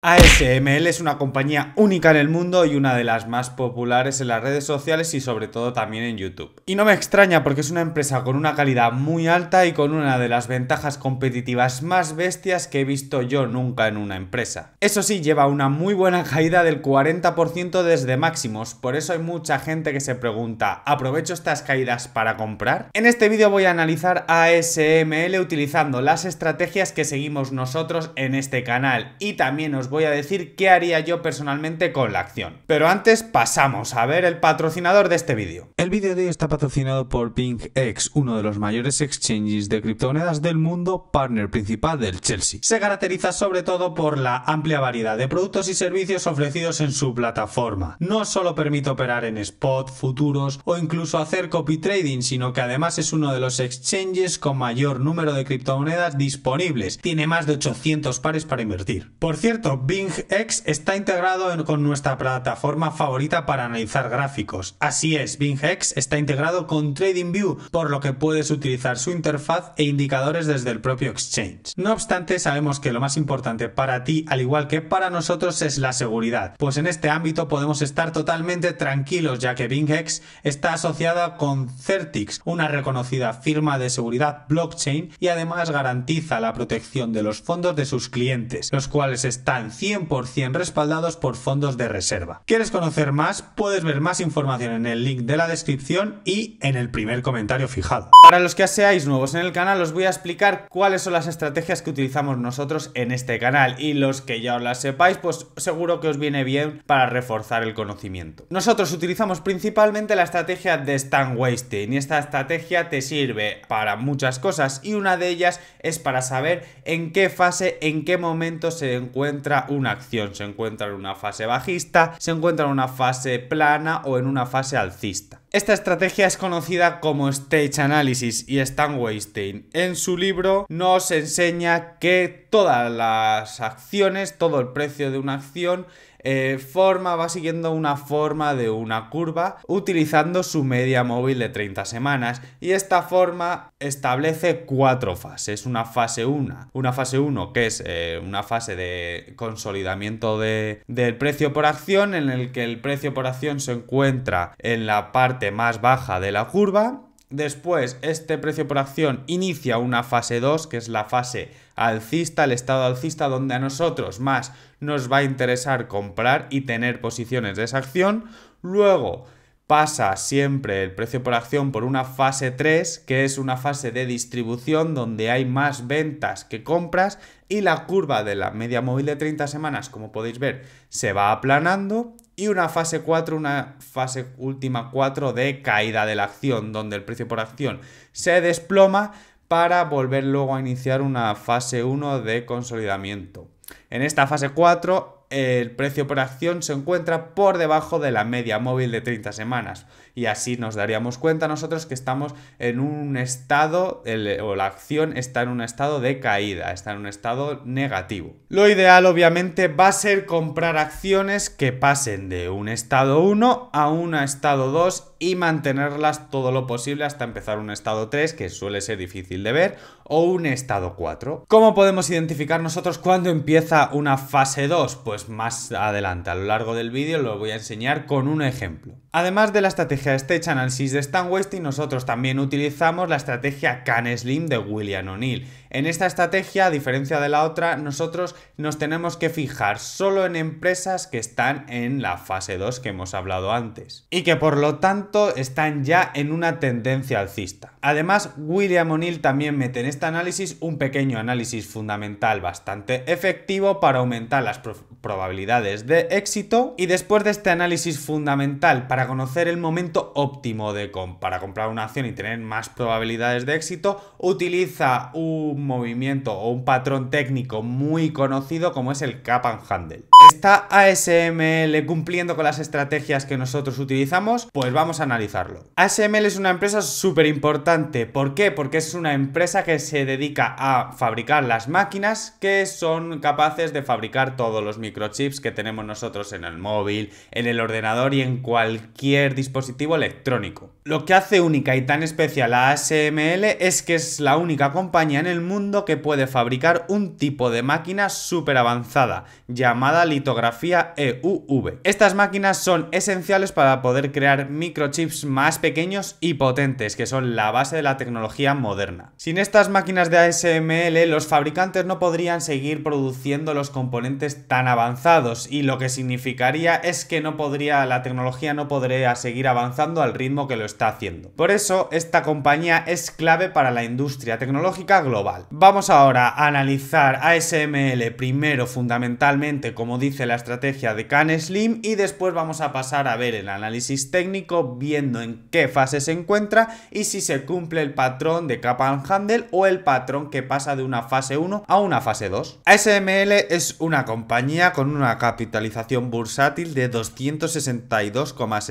ASML es una compañía única en el mundo y una de las más populares en las redes sociales y sobre todo también en YouTube. Y no me extraña porque es una empresa con una calidad muy alta y con una de las ventajas competitivas más bestias que he visto yo nunca en una empresa. Eso sí, lleva una muy buena caída del 40% desde máximos, por eso hay mucha gente que se pregunta, ¿aprovecho estas caídas para comprar? En este vídeo voy a analizar ASML utilizando las estrategias que seguimos nosotros en este canal y también os voy a decir qué haría yo personalmente con la acción. Pero antes pasamos a ver el patrocinador de este vídeo. El vídeo de hoy está patrocinado por PinkX, uno de los mayores exchanges de criptomonedas del mundo, partner principal del Chelsea. Se caracteriza sobre todo por la amplia variedad de productos y servicios ofrecidos en su plataforma. No solo permite operar en spot, futuros o incluso hacer copy trading, sino que además es uno de los exchanges con mayor número de criptomonedas disponibles. Tiene más de 800 pares para invertir. Por cierto, BingX está integrado con nuestra plataforma favorita para analizar gráficos. Así es, BingX está integrado con TradingView, por lo que puedes utilizar su interfaz e indicadores desde el propio exchange. No obstante, sabemos que lo más importante para ti, al igual que para nosotros, es la seguridad, pues en este ámbito podemos estar totalmente tranquilos, ya que BingX está asociada con Certix, una reconocida firma de seguridad blockchain, y además garantiza la protección de los fondos de sus clientes, los cuales están 100% respaldados por fondos de reserva. ¿Quieres conocer más? Puedes ver más información en el link de la descripción y en el primer comentario fijado. Para los que seáis nuevos en el canal os voy a explicar cuáles son las estrategias que utilizamos nosotros en este canal y los que ya os las sepáis pues seguro que os viene bien para reforzar el conocimiento. Nosotros utilizamos principalmente la estrategia de stand wasting y esta estrategia te sirve para muchas cosas y una de ellas es para saber en qué fase, en qué momento se encuentra una acción, se encuentra en una fase bajista, se encuentra en una fase plana o en una fase alcista. Esta estrategia es conocida como Stage Analysis y Stan Weinstein. En su libro nos enseña que todas las acciones, todo el precio de una acción eh, forma, va siguiendo una forma de una curva utilizando su media móvil de 30 semanas. Y esta forma establece cuatro fases, una fase 1, una fase 1 que es eh, una fase de consolidamiento de, del precio por acción en el que el precio por acción se encuentra en la parte más baja de la curva Después, este precio por acción inicia una fase 2, que es la fase alcista, el estado alcista, donde a nosotros más nos va a interesar comprar y tener posiciones de esa acción. Luego pasa siempre el precio por acción por una fase 3, que es una fase de distribución donde hay más ventas que compras y la curva de la media móvil de 30 semanas, como podéis ver, se va aplanando y una fase 4, una fase última 4 de caída de la acción, donde el precio por acción se desploma para volver luego a iniciar una fase 1 de consolidamiento. En esta fase 4 el precio por acción se encuentra por debajo de la media móvil de 30 semanas y así nos daríamos cuenta nosotros que estamos en un estado o la acción está en un estado de caída, está en un estado negativo. Lo ideal obviamente va a ser comprar acciones que pasen de un estado 1 a un estado 2 y mantenerlas todo lo posible hasta empezar un estado 3 que suele ser difícil de ver o un estado 4. ¿Cómo podemos identificar nosotros cuando empieza una fase 2? Pues pues más adelante a lo largo del vídeo lo voy a enseñar con un ejemplo. Además de la estrategia Stage Analysis de Stan Westing, nosotros también utilizamos la estrategia Can Slim de William O'Neill. En esta estrategia, a diferencia de la otra, nosotros nos tenemos que fijar solo en empresas que están en la fase 2 que hemos hablado antes y que por lo tanto están ya en una tendencia alcista. Además, William O'Neill también mete en este análisis un pequeño análisis fundamental bastante efectivo para aumentar las probabilidades de éxito y después de este análisis fundamental para conocer el momento óptimo de para comprar una acción y tener más probabilidades de éxito, utiliza un movimiento o un patrón técnico muy conocido como es el cap and handle. ¿Está ASML cumpliendo con las estrategias que nosotros utilizamos? Pues vamos a analizarlo. ASML es una empresa súper importante. ¿Por qué? Porque es una empresa que se dedica a fabricar las máquinas que son capaces de fabricar todos los microchips que tenemos nosotros en el móvil, en el ordenador y en cualquier cualquier dispositivo electrónico. Lo que hace única y tan especial a ASML es que es la única compañía en el mundo que puede fabricar un tipo de máquina súper avanzada llamada litografía EUV. Estas máquinas son esenciales para poder crear microchips más pequeños y potentes, que son la base de la tecnología moderna. Sin estas máquinas de ASML, los fabricantes no podrían seguir produciendo los componentes tan avanzados y lo que significaría es que no podría la tecnología no podría seguir avanzando al ritmo que lo está haciendo. Por eso, esta compañía es clave para la industria tecnológica global. Vamos ahora a analizar ASML primero fundamentalmente como dice la estrategia de Can Slim y después vamos a pasar a ver el análisis técnico viendo en qué fase se encuentra y si se cumple el patrón de Cap and Handle o el patrón que pasa de una fase 1 a una fase 2. ASML es una compañía con una capitalización bursátil de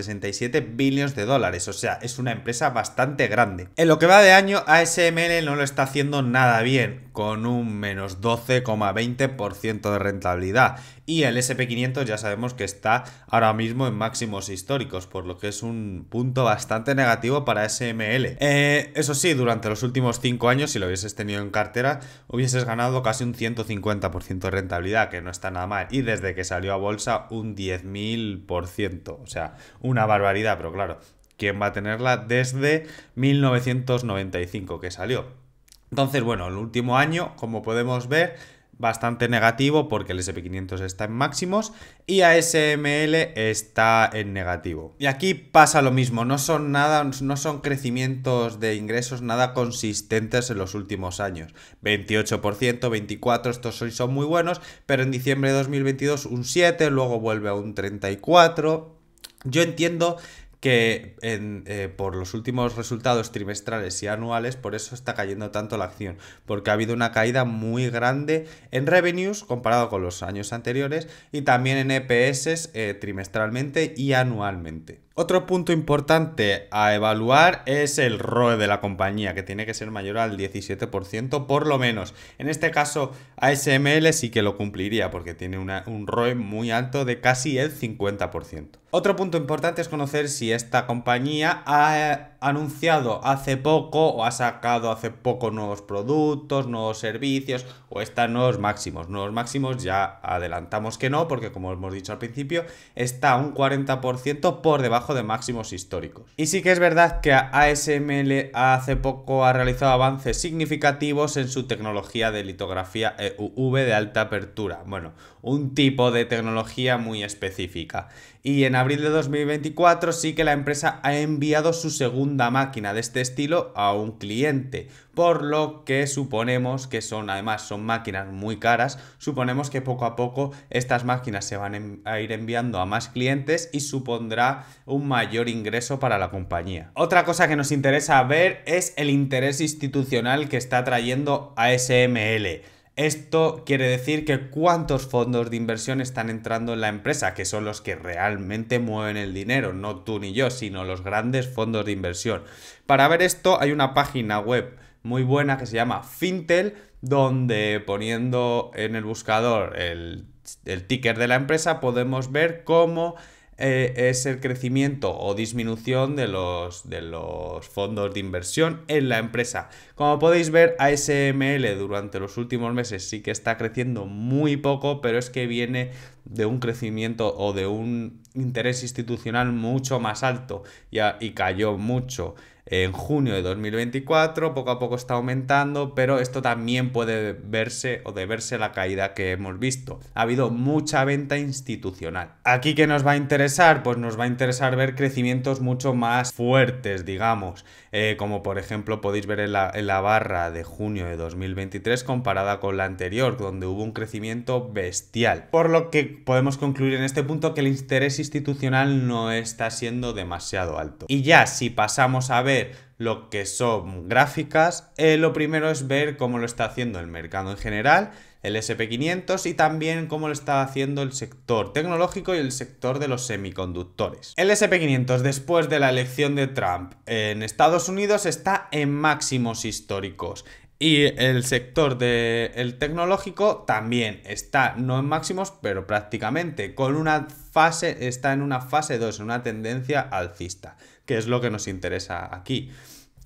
262,67 billones de dólares, o sea, es una empresa bastante grande. En lo que va de año, ASML no lo está haciendo nada bien, con un menos 12,20% de rentabilidad. Y el SP500 ya sabemos que está ahora mismo en máximos históricos, por lo que es un punto bastante negativo para SML. Eh, eso sí, durante los últimos 5 años, si lo hubieses tenido en cartera, hubieses ganado casi un 150% de rentabilidad, que no está nada mal. Y desde que salió a bolsa, un 10.000%. O sea, una barbaridad, pero claro, ¿quién va a tenerla desde 1995 que salió? Entonces, bueno, el último año, como podemos ver, bastante negativo porque el SP500 está en máximos y ASML está en negativo. Y aquí pasa lo mismo, no son nada, no son crecimientos de ingresos nada consistentes en los últimos años. 28%, 24, estos hoy son muy buenos, pero en diciembre de 2022 un 7, luego vuelve a un 34. Yo entiendo que eh, por los últimos resultados trimestrales y anuales, por eso está cayendo tanto la acción, porque ha habido una caída muy grande en revenues comparado con los años anteriores y también en EPS eh, trimestralmente y anualmente. Otro punto importante a evaluar es el ROE de la compañía, que tiene que ser mayor al 17% por lo menos. En este caso, ASML sí que lo cumpliría porque tiene un ROE muy alto de casi el 50%. Otro punto importante es conocer si esta compañía ha anunciado hace poco o ha sacado hace poco nuevos productos, nuevos servicios o están nuevos máximos. Nuevos máximos ya adelantamos que no porque como hemos dicho al principio está un 40% por de máximos históricos. Y sí que es verdad que ASML hace poco ha realizado avances significativos en su tecnología de litografía EUV de alta apertura. Bueno, un tipo de tecnología muy específica. Y en abril de 2024 sí que la empresa ha enviado su segunda máquina de este estilo a un cliente, por lo que suponemos que son, además son máquinas muy caras, suponemos que poco a poco estas máquinas se van a ir enviando a más clientes y supondrá un mayor ingreso para la compañía. Otra cosa que nos interesa ver es el interés institucional que está trayendo ASML. Esto quiere decir que cuántos fondos de inversión están entrando en la empresa, que son los que realmente mueven el dinero, no tú ni yo, sino los grandes fondos de inversión. Para ver esto hay una página web muy buena que se llama Fintel, donde poniendo en el buscador el, el ticker de la empresa podemos ver cómo eh, es el crecimiento o disminución de los, de los fondos de inversión en la empresa. Como podéis ver, ASML durante los últimos meses sí que está creciendo muy poco, pero es que viene de un crecimiento o de un interés institucional mucho más alto y cayó mucho en junio de 2024, poco a poco está aumentando, pero esto también puede verse o deberse la caída que hemos visto. Ha habido mucha venta institucional. Aquí que nos va a interesar, pues nos va a interesar ver crecimientos mucho más fuertes, digamos, eh, como por ejemplo podéis ver en la, en la barra de junio de 2023 comparada con la anterior, donde hubo un crecimiento bestial. Por lo que podemos concluir en este punto que el interés institucional no está siendo demasiado alto. Y ya si pasamos a ver lo que son gráficas, eh, lo primero es ver cómo lo está haciendo el mercado en general, el SP500 y también cómo lo está haciendo el sector tecnológico y el sector de los semiconductores. El SP500 después de la elección de Trump en Estados Unidos está en máximos históricos. Y el sector del tecnológico también está, no en máximos, pero prácticamente con una fase, está en una fase 2, en una tendencia alcista, que es lo que nos interesa aquí.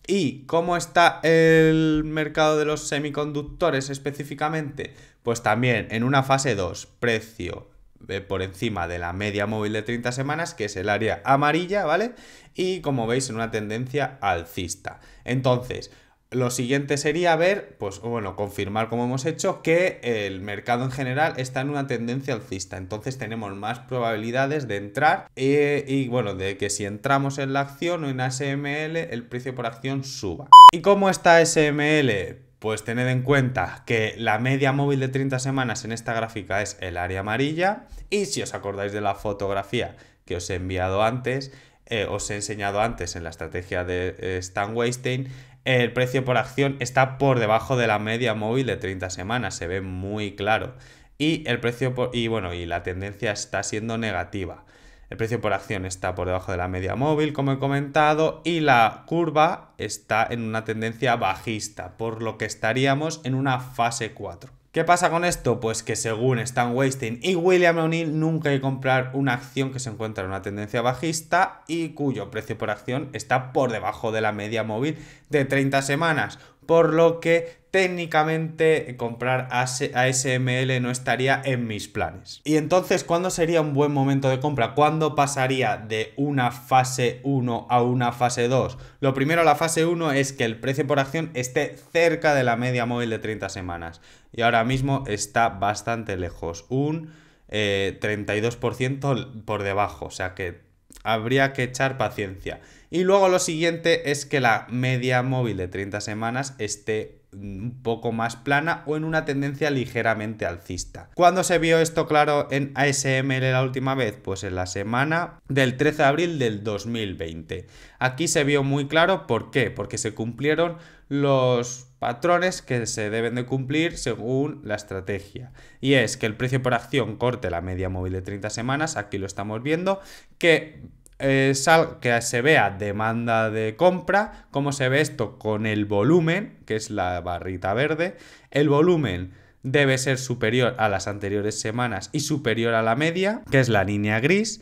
¿Y cómo está el mercado de los semiconductores específicamente? Pues también en una fase 2, precio eh, por encima de la media móvil de 30 semanas, que es el área amarilla, ¿vale? Y como veis, en una tendencia alcista. Entonces, lo siguiente sería ver, pues bueno, confirmar como hemos hecho que el mercado en general está en una tendencia alcista. Entonces tenemos más probabilidades de entrar eh, y, bueno, de que si entramos en la acción o en ASML el precio por acción suba. ¿Y cómo está SML? Pues tened en cuenta que la media móvil de 30 semanas en esta gráfica es el área amarilla y si os acordáis de la fotografía que os he enviado antes, eh, os he enseñado antes en la estrategia de eh, Stan Weinstein, el precio por acción está por debajo de la media móvil de 30 semanas, se ve muy claro. Y el precio por, y bueno, y la tendencia está siendo negativa. El precio por acción está por debajo de la media móvil, como he comentado, y la curva está en una tendencia bajista, por lo que estaríamos en una fase 4. ¿Qué pasa con esto? Pues que según Stan Weinstein y William O'Neill nunca hay que comprar una acción que se encuentra en una tendencia bajista y cuyo precio por acción está por debajo de la media móvil de 30 semanas, por lo que técnicamente comprar ASML no estaría en mis planes. Y entonces, ¿cuándo sería un buen momento de compra? ¿Cuándo pasaría de una fase 1 a una fase 2? Lo primero, la fase 1 es que el precio por acción esté cerca de la media móvil de 30 semanas. Y ahora mismo está bastante lejos, un 32% eh, por debajo, o sea que habría que echar paciencia. Y luego lo siguiente es que la media móvil de 30 semanas esté un poco más plana o en una tendencia ligeramente alcista. ¿Cuándo se vio esto claro en ASML la última vez? Pues en la semana del 13 de abril del 2020. Aquí se vio muy claro, ¿por qué? Porque se cumplieron los patrones que se deben de cumplir según la estrategia. Y es que el precio por acción corte la media móvil de 30 semanas, aquí lo estamos viendo, que eh, que se vea demanda de compra, cómo se ve esto con el volumen, que es la barrita verde. El volumen debe ser superior a las anteriores semanas y superior a la media, que es la línea gris.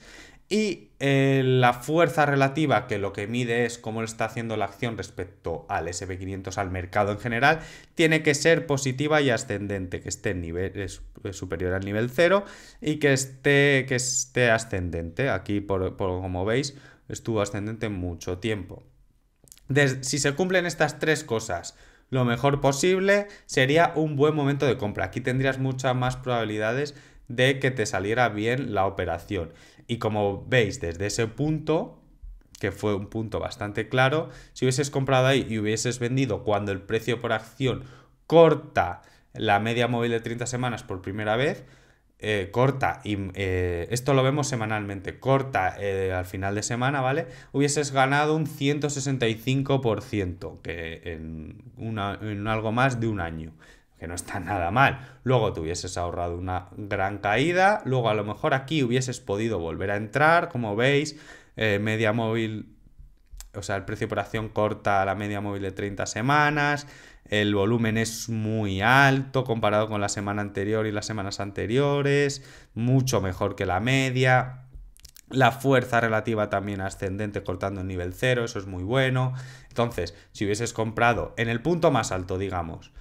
Y eh, la fuerza relativa, que lo que mide es cómo está haciendo la acción respecto al SP500, al mercado en general, tiene que ser positiva y ascendente, que esté en nivel superior al nivel 0 y que esté, que esté ascendente. Aquí, por, como veis, estuvo ascendente mucho tiempo. si se cumplen estas tres cosas, lo mejor posible sería un buen momento de compra. Aquí tendrías muchas más probabilidades de que te saliera bien la operación. Y como veis desde ese punto, que fue un punto bastante claro, si hubieses comprado ahí y hubieses vendido cuando el precio por acción corta la media móvil de 30 semanas por primera vez, eh, corta, y eh, esto lo vemos semanalmente, corta eh, al final de semana, ¿vale? Hubieses ganado un 165%, que en, en algo más de un año que no está nada mal. Luego te hubieses ahorrado una gran caída, luego a lo mejor aquí hubieses podido volver a entrar, como veis, eh, media móvil, o sea, el precio por acción corta la media móvil de 30 semanas, el volumen es muy alto comparado con la semana anterior y las semanas anteriores, mucho mejor que la media. La fuerza relativa también ascendente cortando en nivel 0, eso es muy bueno. Entonces, si hubieses comprado en el punto más alto, digamos,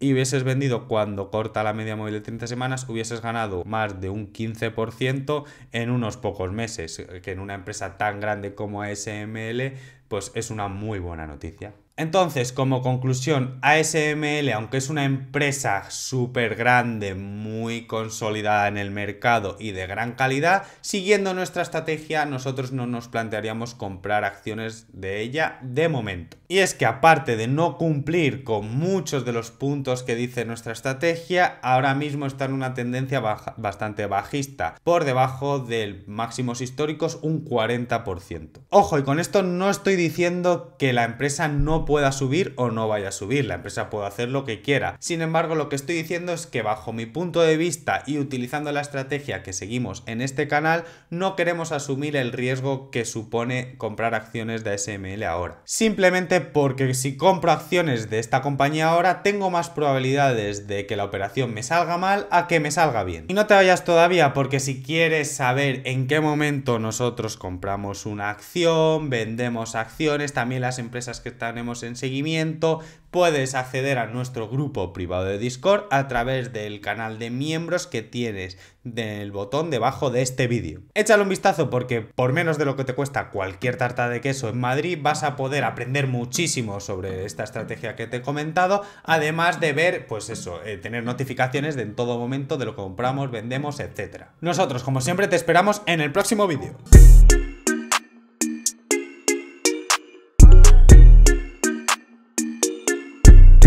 y hubieses vendido cuando corta la media móvil de 30 semanas, hubieses ganado más de un 15% en unos pocos meses, que en una empresa tan grande como ASML, pues es una muy buena noticia. Entonces, como conclusión, ASML, aunque es una empresa súper grande, muy consolidada en el mercado y de gran calidad, siguiendo nuestra estrategia, nosotros no nos plantearíamos comprar acciones de ella de momento. Y es que aparte de no cumplir con muchos de los puntos que dice nuestra estrategia, ahora mismo está en una tendencia bastante bajista, por debajo de máximos históricos un 40%. Ojo, y con esto no estoy diciendo que la empresa no pueda subir o no vaya a subir, la empresa puede hacer lo que quiera. Sin embargo, lo que estoy diciendo es que bajo mi punto de vista y utilizando la estrategia que seguimos en este canal, no queremos asumir el riesgo que supone comprar acciones de SML ahora. Simplemente porque si compro acciones de esta compañía ahora, tengo más probabilidades de que la operación me salga mal a que me salga bien. Y no te vayas todavía porque si quieres saber en qué momento nosotros compramos una acción, vendemos acciones, también las empresas que tenemos en seguimiento, puedes acceder a nuestro grupo privado de Discord a través del canal de miembros que tienes del botón debajo de este vídeo. Échale un vistazo porque por menos de lo que te cuesta cualquier tarta de queso en Madrid vas a poder aprender muchísimo sobre esta estrategia que te he comentado, además de ver, pues eso, eh, tener notificaciones de en todo momento de lo que compramos, vendemos, etc. Nosotros, como siempre, te esperamos en el próximo vídeo.